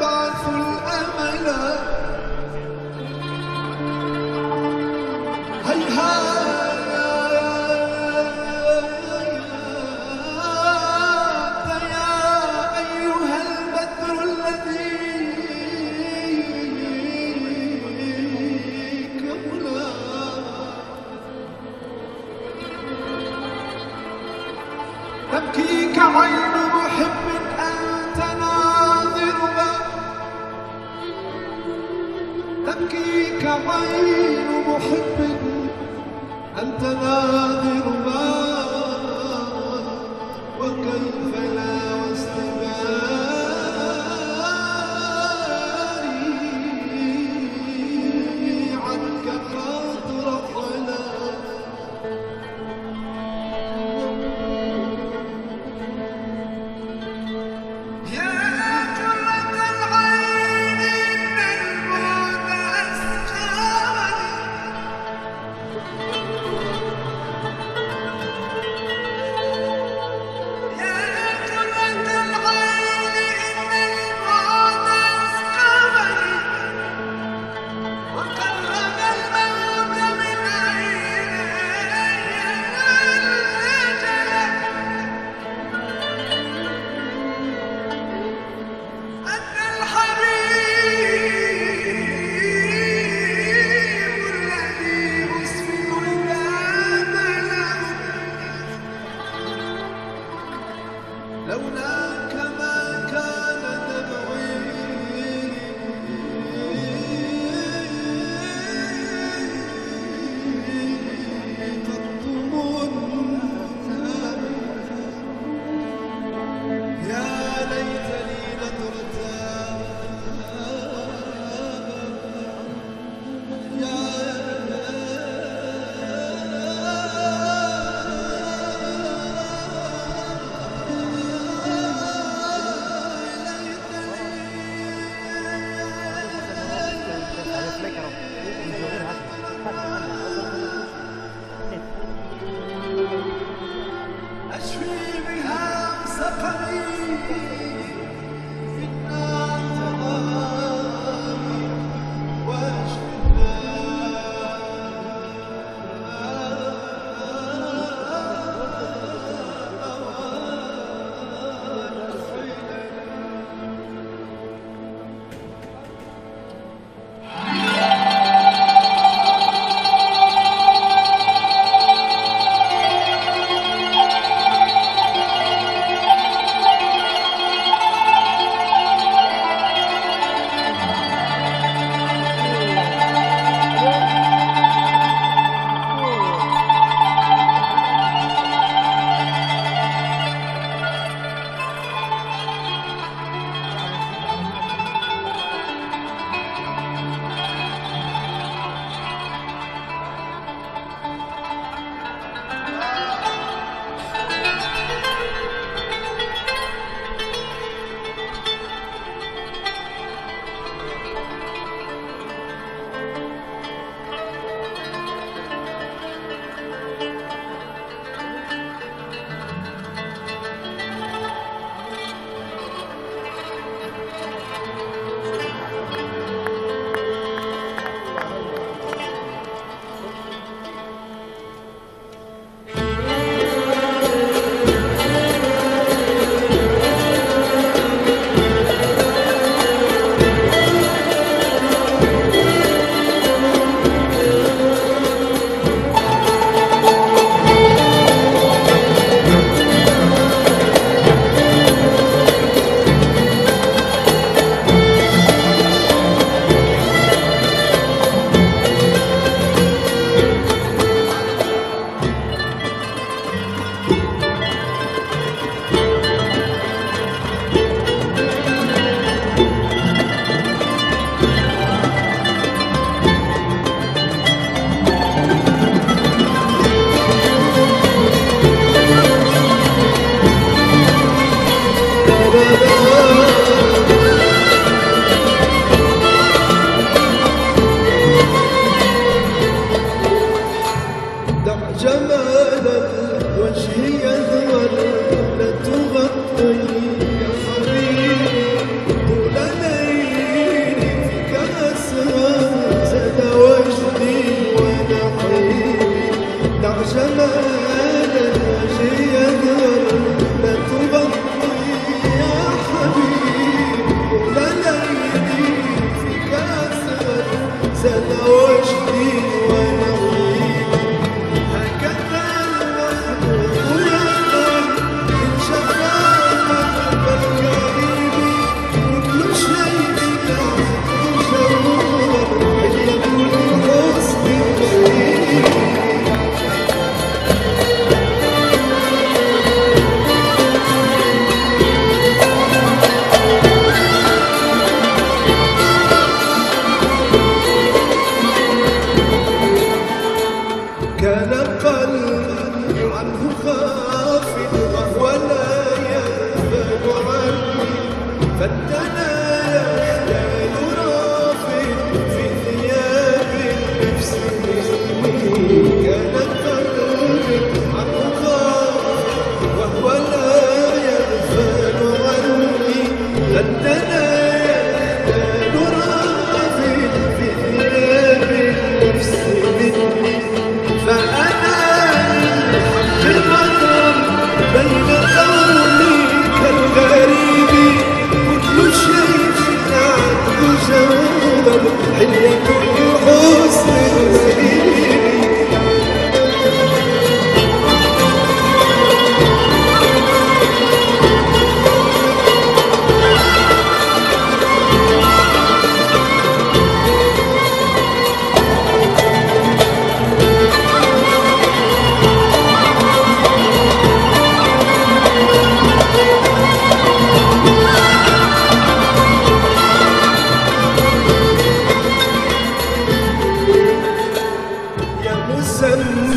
تبعث الأمل تبكيك عين محب أنت ناظرها وكيف لا واستباري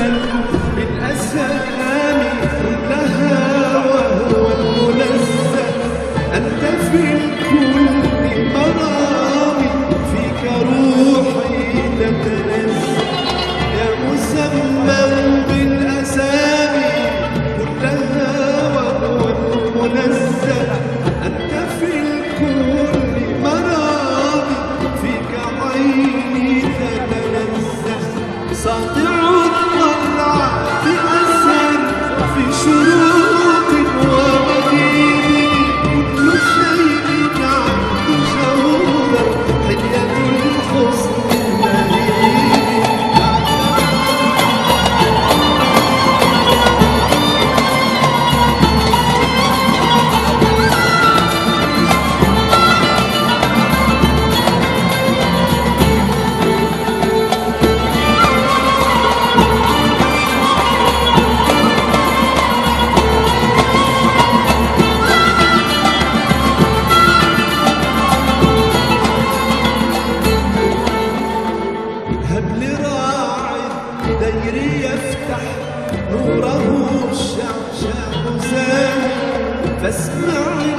مسمى بالأسامي فاسمع